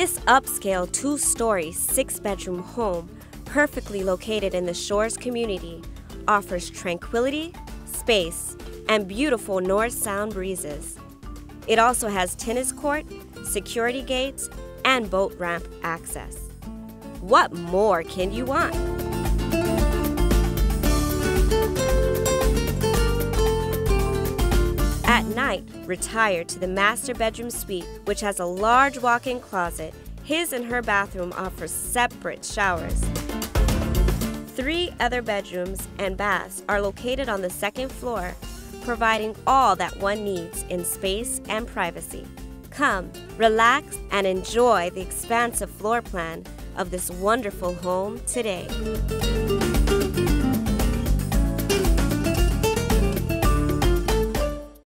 This upscale two story, six bedroom home, perfectly located in the Shores community, offers tranquility, space, and beautiful north sound breezes. It also has tennis court, security gates, and boat ramp access. What more can you want? At night, retire to the master bedroom suite, which has a large walk in closet. His and her bathroom offer separate showers. Three other bedrooms and baths are located on the second floor, providing all that one needs in space and privacy. Come, relax, and enjoy the expansive floor plan of this wonderful home today.